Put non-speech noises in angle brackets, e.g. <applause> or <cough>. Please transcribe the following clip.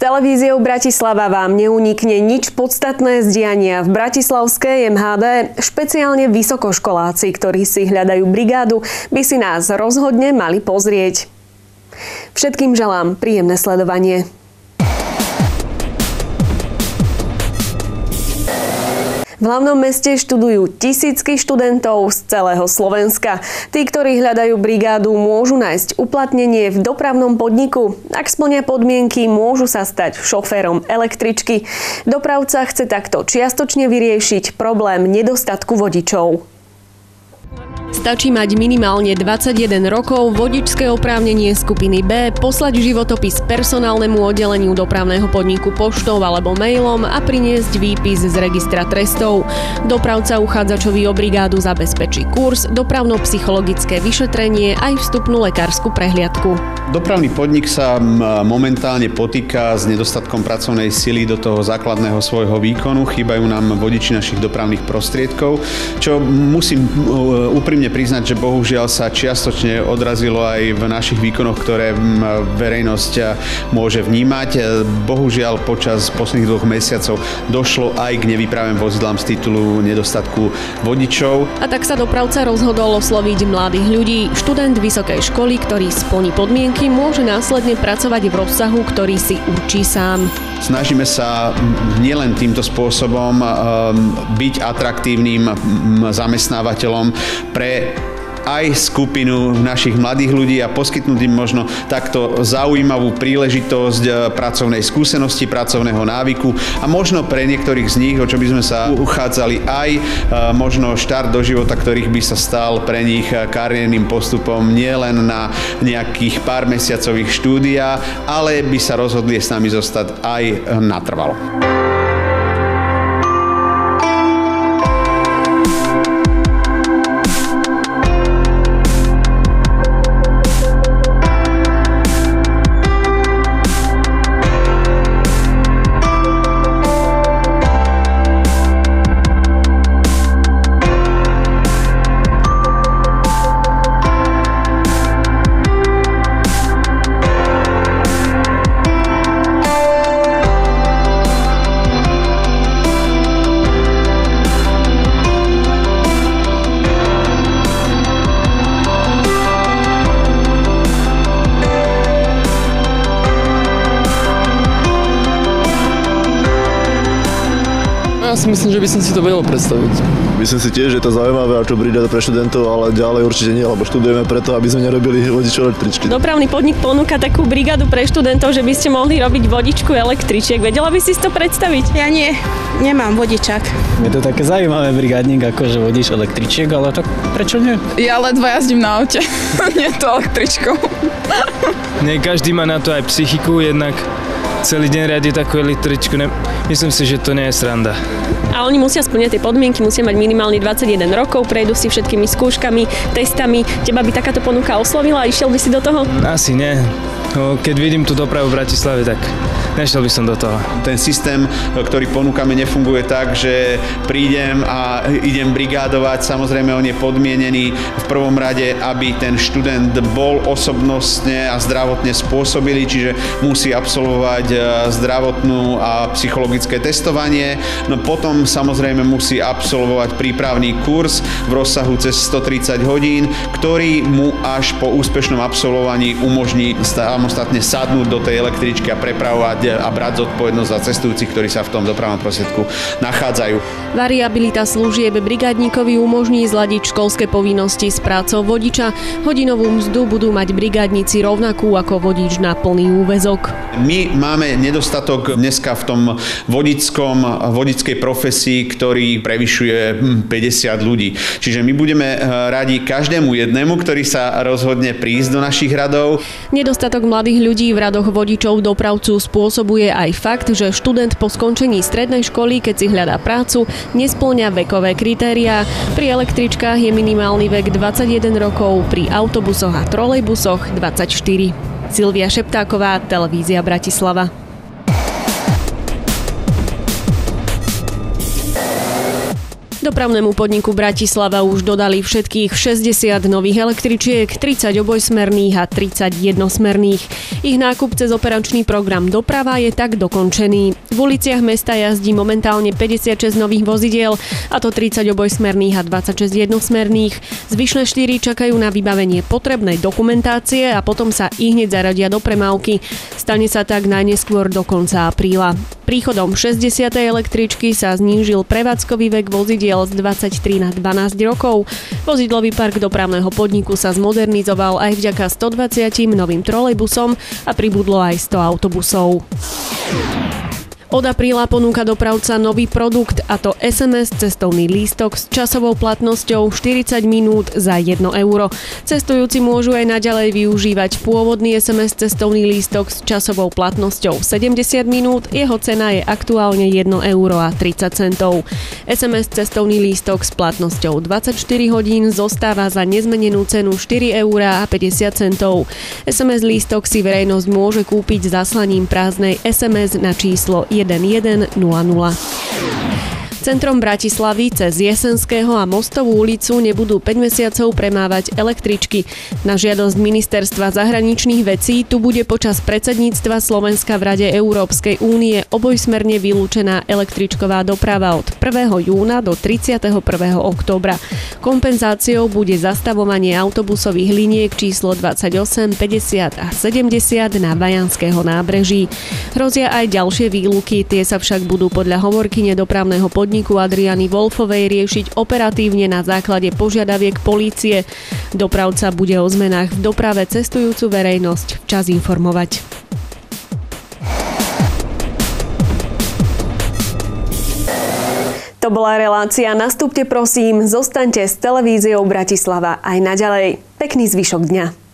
televíziou Bratislava vám neunikne nič podstatné z diania v Bratislavskej MHD. Špeciálne vysokoškoláci, ktorí si hľadajú brigádu, by si nás rozhodne mali pozrieť. Všetkým želám príjemné sledovanie. V hlavnom meste študujú tisícky študentov z celého Slovenska. Tí, ktorí hľadajú brigádu, môžu nájsť uplatnenie v dopravnom podniku. Ak splnia podmienky, môžu sa stať šoférom električky. Dopravca chce takto čiastočne vyriešiť problém nedostatku vodičov. Stačí mať minimálne 21 rokov, vodičské oprávnenie skupiny B, poslať životopis personálnemu oddeleniu dopravného podniku poštou alebo mailom a priniesť výpis z registra trestov. Dopravca uchádzačovi o brigádu zabezpečí kurz, dopravno-psychologické vyšetrenie aj vstupnú lekárskú prehliadku. Dopravný podnik sa momentálne potýka s nedostatkom pracovnej sily do toho základného svojho výkonu. Chýbajú nám vodiči našich dopravných prostriedkov, čo musím úprimne priznať, že bohužiaľ sa čiastočne odrazilo aj v našich výkonoch, ktoré verejnosť môže vnímať. Bohužiaľ počas posledných dvoch mesiacov došlo aj k nevypravým vozidlám z titulu nedostatku vodičov. A tak sa dopravca rozhodol osloviť mladých ľudí. Študent vysokej školy, ktorý splní podmienky môže následne pracovať v rozsahu, ktorý si určí sám. Snažíme sa nielen týmto spôsobom byť atraktívnym zamestnávateľom pre aj skupinu našich mladých ľudí a poskytnúť im možno takto zaujímavú príležitosť eh, pracovnej skúsenosti, pracovného návyku a možno pre niektorých z nich, o čo by sme sa uchádzali, aj eh, možno štart do života, ktorých by sa stal pre nich eh, kariérnym postupom nielen na nejakých pár mesiacových štúdia, ale by sa rozhodli s nami zostať aj natrvalo. Si myslím, že by som si to vedel predstaviť. Myslím si tiež, že je to zaujímavé a čo brigáda pre študentov, ale ďalej určite nie, lebo študujeme preto, aby sme nerobili vodičov električky. Dopravný podnik ponúka takú brigádu pre študentov, že by ste mohli robiť vodičku električiek. Vedela by si to predstaviť? Ja nie, nemám vodičak. Je to také zaujímavé brigádnik, ako že vodíš električiek, ale tak prečo nie? Ja ledva jazdím na aute, <laughs> nie to električkou. Nie každý má na to aj psychiku, jednak celý deň riadiť takú električku, ne, myslím si, že to nie je sranda. A oni musia splňať tie podmienky, musia mať minimálne 21 rokov, prejdú si všetkými skúškami, testami. Teba by takáto ponuka oslovila a išiel by si do toho? Asi nie. No, keď vidím tú dopravu v Bratislave, tak nešiel by som do toho. Ten systém, ktorý ponúkame, nefunguje tak, že prídem a idem brigádovať. Samozrejme, on je podmienený v prvom rade, aby ten študent bol osobnostne a zdravotne spôsobilý, čiže musí absolvovať e, zdravotnú a psychologické testovanie. No potom samozrejme musí absolvovať prípravný kurz v rozsahu cez 130 hodín, ktorý mu až po úspešnom absolvovaní umožní samostatne sadnúť do tej električky a prepravovať a brať zodpovednosť za cestujúcich, ktorí sa v tom dopravnom prostriedku nachádzajú. Variabilita služieb brigádníkovi umožní zladiť školské povinnosti s prácou vodiča. Hodinovú mzdu budú mať brigádnici rovnakú ako vodič na plný úvezok. My máme nedostatok dneska v tom vodickom, vodickej profesii, ktorý prevyšuje 50 hm, ľudí. Čiže my budeme eh, radi každému jednému, ktorý sa rozhodne prísť do našich radov. Nedostatok mladých ľudí v radoch vodičov dopravcu spôsobuje aj fakt, že študent po skončení strednej školy, keď si hľadá prácu, nesplňa vekové kritériá. Pri električkách je minimálny vek 21 rokov, pri autobusoch a trolejbusoch 24. Silvia Šeptáková, Televízia Bratislava. Dopravnému podniku Bratislava už dodali všetkých 60 nových električiek, 30 obojsmerných a 30 jednosmerných. Ich nákup cez operačný program Doprava je tak dokončený. V uliciach mesta jazdí momentálne 56 nových vozidiel, a to 30 obojsmerných a 26 jednosmerných. Zvyšné 4 čakajú na vybavenie potrebnej dokumentácie a potom sa i hneď zaradia do premávky. Stane sa tak najneskôr do konca apríla. Príchodom 60. električky sa znížil prevádzkový vek vozidiel z 23 na 12 rokov. Vozidlový park dopravného podniku sa zmodernizoval aj vďaka 120 novým trolejbusom a pribudlo aj 100 autobusov. Od apríla ponúka dopravca nový produkt a to SMS cestovný lístok s časovou platnosťou 40 minút za 1 euro. Cestujúci môžu aj naďalej využívať pôvodný SMS cestovný lístok s časovou platnosťou 70 minút, jeho cena je aktuálne 1 euro a 30 centov. SMS cestovný lístok s platnosťou 24 hodín zostáva za nezmenenú cenu 4 eur a 50 centov. SMS lístok si verejnosť môže kúpiť zaslaním prázdnej SMS na číslo 1100. Centrom Bratislavy cez Jesenského a Mostovú ulicu nebudú 5 mesiacov premávať električky. Na žiadosť Ministerstva zahraničných vecí tu bude počas predsedníctva Slovenska v Rade Európskej únie obojsmerne vylúčená električková doprava od 1. júna do 31. októbra. Kompenzáciou bude zastavovanie autobusových liniek číslo 28, 50 a 70 na Vajanského nábreží. Hrozia aj ďalšie výluky, tie sa však budú podľa hovorkyne dopravného podniku podniku Adriany Wolfovej riešiť operatívne na základe požiadaviek polície. Dopravca bude o zmenách v doprave cestujúcu verejnosť včas informovať. To bola relácia Nastúpte prosím, zostaňte s televíziou Bratislava aj naďalej. Pekný zvyšok dňa.